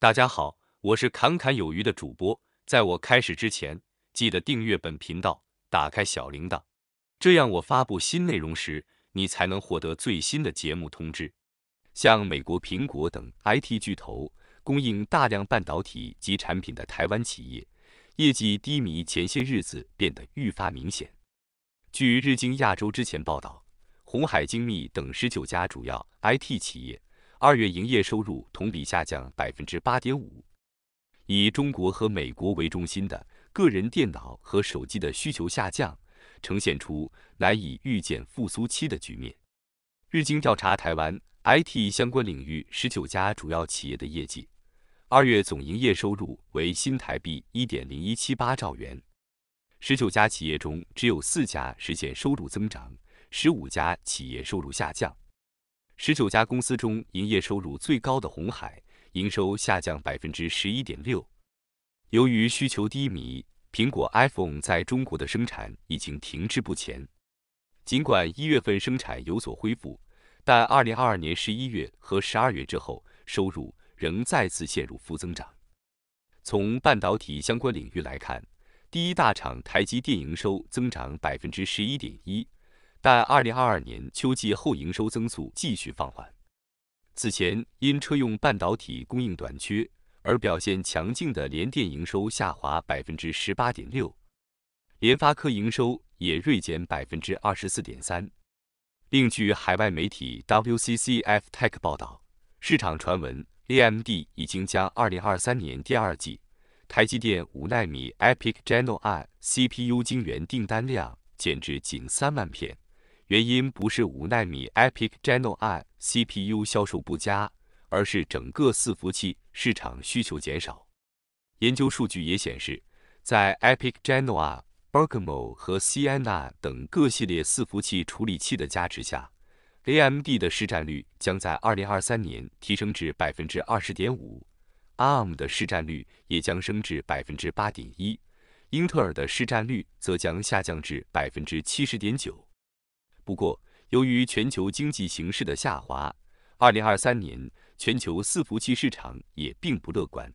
大家好，我是侃侃有余的主播。在我开始之前，记得订阅本频道，打开小铃铛，这样我发布新内容时，你才能获得最新的节目通知。像美国苹果等 IT 巨头，供应大量半导体及产品的台湾企业，业绩低迷前些日子变得愈发明显。据日经亚洲之前报道，红海精密等十九家主要 IT 企业。二月营业收入同比下降百分之八点五，以中国和美国为中心的个人电脑和手机的需求下降，呈现出难以预见复苏期的局面。日经调查台湾 IT 相关领域十九家主要企业的业绩，二月总营业收入为新台币一点零一七八兆元，十九家企业中只有四家实现收入增长，十五家企业收入下降。十九家公司中，营业收入最高的红海，营收下降百分之十一点六。由于需求低迷，苹果 iPhone 在中国的生产已经停滞不前。尽管一月份生产有所恢复，但二零二二年十一月和十二月之后，收入仍再次陷入负增长。从半导体相关领域来看，第一大厂台积电营收增长百分之十一点一。但二零二二年秋季后营收增速继续放缓。此前因车用半导体供应短缺而表现强劲的联电营收下滑百分之十八点六，联发科营收也锐减百分之二十四点三。另据海外媒体 WCCF Tech 报道，市场传闻 AMD 已经将二零二三年第二季台积电五纳米 EPIC Genoa CPU 晶圆订单量减至仅三万片。原因不是五纳米 EPIC Genoa CPU 销售不佳，而是整个伺服器市场需求减少。研究数据也显示，在 EPIC Genoa、Bergamo 和 Sienna 等各系列伺服器处理器的加持下，AMD 的市占率将在2023年提升至百分之二十点五，ARM 的市占率也将升至百分之八点一，英特尔的市占率则将下降至百分之七十点九。不过，由于全球经济形势的下滑，二零二三年全球伺服器市场也并不乐观。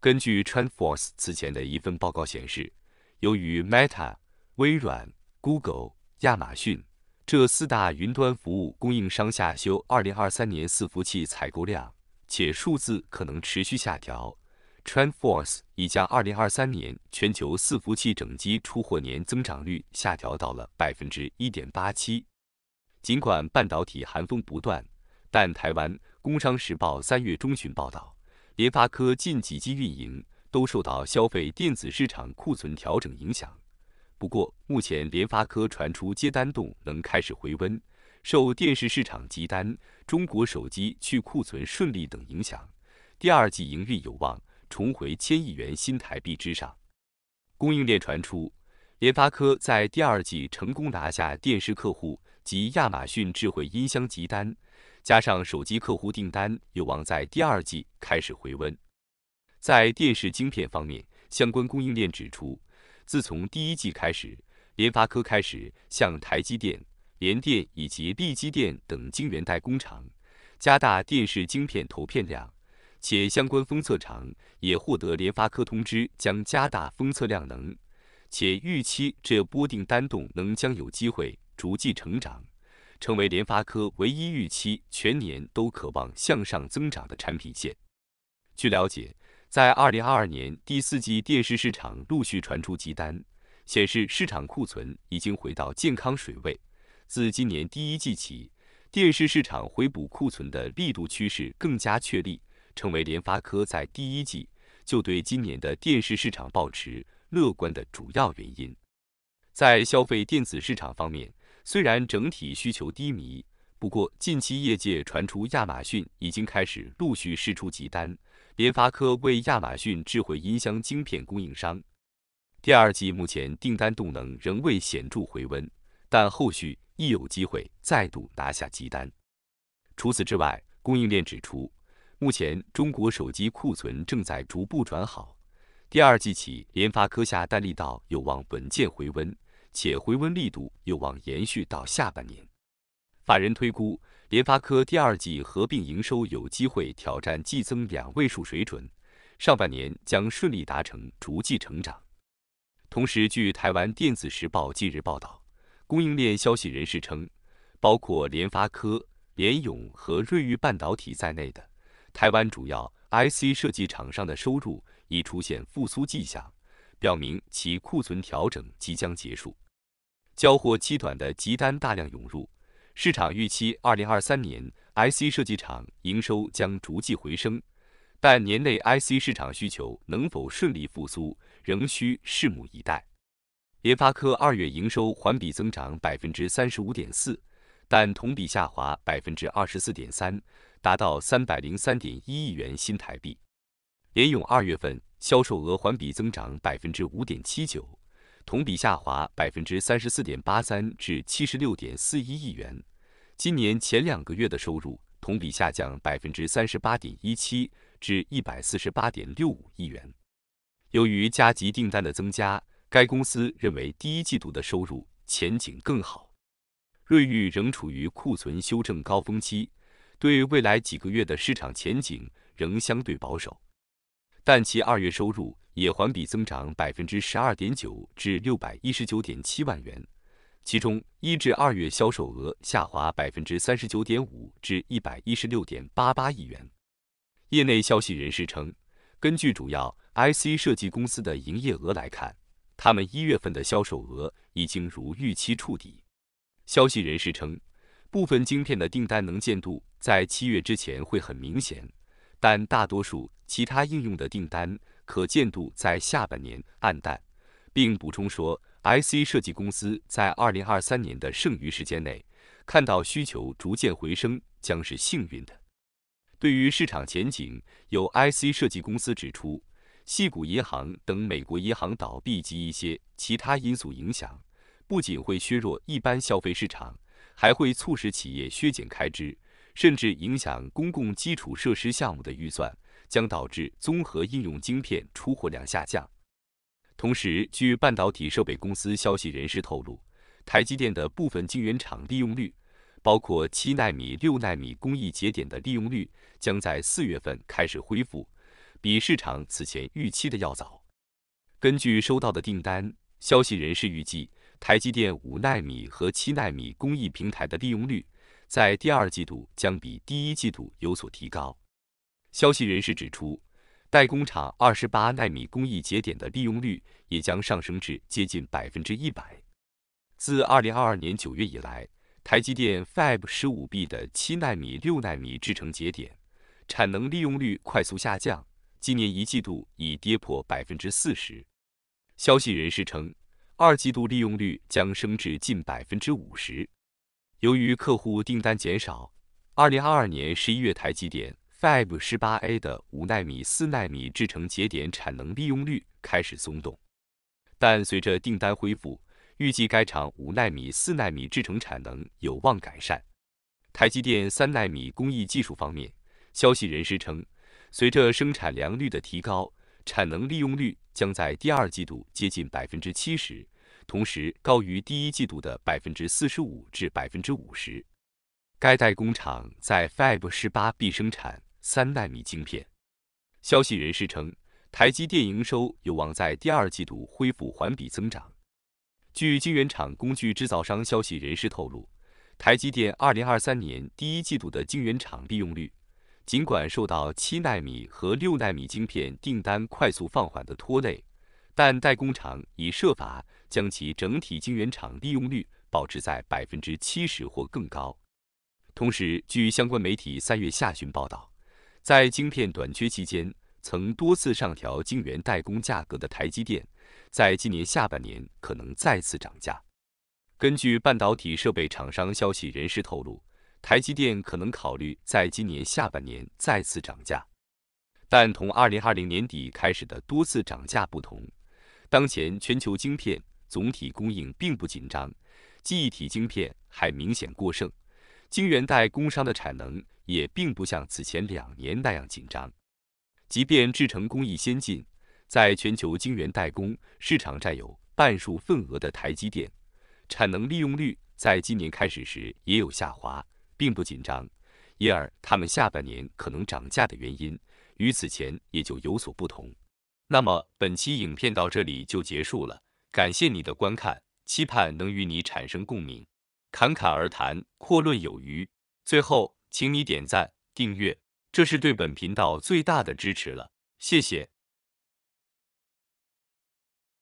根据 TrendForce 此前的一份报告显示，由于 Meta、微软、Google、亚马逊这四大云端服务供应商下修二零二三年伺服器采购量，且数字可能持续下调，TrendForce 已将二零二三年全球伺服器整机出货年增长率下调到了百分之一点八七。尽管半导体寒风不断，但台湾《工商时报》三月中旬报道，联发科近几季运营都受到消费电子市场库存调整影响。不过，目前联发科传出接单动能开始回温，受电视市场急单、中国手机去库存顺利等影响，第二季营运有望。重回千亿元新台币之上。供应链传出，联发科在第二季成功拿下电视客户及亚马逊智慧音箱急单，加上手机客户订单有望在第二季开始回温。在电视晶片方面，相关供应链指出，自从第一季开始，联发科开始向台积电、联电以及力积电等晶圆代工厂加大电视晶片投片量。且相关封测厂也获得联发科通知，将加大封测量能，且预期这波订单动能将有机会逐季成长，成为联发科唯一预期全年都渴望向上增长的产品线。据了解，在二零二二年第四季电视市场陆续传出急单，显示市场库存已经回到健康水位。自今年第一季起，电视市场回补库存的力度趋势更加确立。成为联发科在第一季就对今年的电视市场保持乐观的主要原因。在消费电子市场方面，虽然整体需求低迷，不过近期业界传出亚马逊已经开始陆续释出急单，联发科为亚马逊智慧音箱晶片供应商。第二季目前订单动能仍未显著回温，但后续亦有机会再度拿下急单。除此之外，供应链指出。目前，中国手机库存正在逐步转好。第二季起，联发科下单力道有望稳健回温，且回温力度有望延续到下半年。法人推估，联发科第二季合并营收有机会挑战季增两位数水准，上半年将顺利达成逐季成长。同时，据台湾电子时报近日报道，供应链消息人士称，包括联发科、联咏和瑞昱半导体在内的台湾主要 IC 设计厂商的收入已出现复苏迹象，表明其库存调整即将结束。交货期短的急单大量涌入，市场预期2023年 IC 设计厂营收将逐季回升，但年内 IC 市场需求能否顺利复苏，仍需拭目以待。联发科二月营收环比增长百分之三十五点四，但同比下滑百分之二十四点三，达到三百零三点一亿元新台币。联咏二月份销售额环比增长百分之五点七九。同比下滑百分之三十四点八三至七十六点四一亿元。今年前两个月的收入同比下降百分之三十八点一七至一百四十八点六五亿元。由于加急订单的增加，该公司认为第一季度的收入前景更好。瑞昱仍处于库存修正高峰期，对未来几个月的市场前景仍相对保守。但其二月收入也环比增长百分之十二点九至六百一十九点七万元，其中一至二月销售额下滑百分之三十九点五至一百一十六点八八亿元。业内消息人士称，根据主要 IC 设计公司的营业额来看，他们一月份的销售额已经如预期触底。消息人士称，部分晶片的订单能见度在七月之前会很明显。但大多数其他应用的订单可见度在下半年暗淡，并补充说，IC 设计公司在2023年的剩余时间内看到需求逐渐回升将是幸运的。对于市场前景，有 IC 设计公司指出，系股银行等美国银行倒闭及一些其他因素影响，不仅会削弱一般消费市场，还会促使企业削减开支。甚至影响公共基础设施项目的预算，将导致综合应用晶片出货量下降。同时，据半导体设备公司消息人士透露，台积电的部分晶圆厂利用率，包括七纳米、六纳米工艺节点的利用率，将在四月份开始恢复，比市场此前预期的要早。根据收到的订单，消息人士预计，台积电五纳米和七纳米工艺平台的利用率。在第二季度将比第一季度有所提高。消息人士指出，代工厂二十八纳米工艺节点的利用率也将上升至接近百分之一百。自二零二二年九月以来，台积电 Fab 十五 B 的七纳米、六纳米制程节点产能利用率快速下降，今年一季度已跌破百分之四十。消息人士称，二季度利用率将升至近百分之五十。由于客户订单减少，二零二二年十一月，台积电 Fab 十八 A 的五纳米、四纳米制程节点产能利用率开始松动。但随着订单恢复，预计该厂五纳米、四纳米制程产能有望改善。台积电三纳米工艺技术方面，消息人士称，随着生产良率的提高，产能利用率将在第二季度接近百分之七十。同时高于第一季度的百分之四十五至百分之五十。该代工厂在 Fab 十八 B 生产三纳米晶片。消息人士称，台积电营收有望在第二季度恢复环比增长。据晶圆厂工具制造商消息人士透露，台积电二零二三年第一季度的晶圆厂利用率，尽管受到七纳米和六纳米晶片订单快速放缓的拖累，但代工厂已设法。将其整体晶圆厂利用率保持在百分之七十或更高。同时，据相关媒体三月下旬报道，在晶片短缺期间曾多次上调晶圆代工价格的台积电，在今年下半年可能再次涨价。根据半导体设备厂商消息人士透露，台积电可能考虑在今年下半年再次涨价，但同二零二零年底开始的多次涨价不同，当前全球晶片。总体供应并不紧张，记忆体晶片还明显过剩，晶圆代工商的产能也并不像此前两年那样紧张。即便制程工艺先进，在全球晶圆代工市场占有半数份额的台积电，产能利用率在今年开始时也有下滑，并不紧张，因而他们下半年可能涨价的原因与此前也就有所不同。那么本期影片到这里就结束了，感谢你的观看，期盼能与你产生共鸣。侃侃而谈，阔论有余。最后，请你点赞、订阅，这是对本频道最大的支持了，谢谢。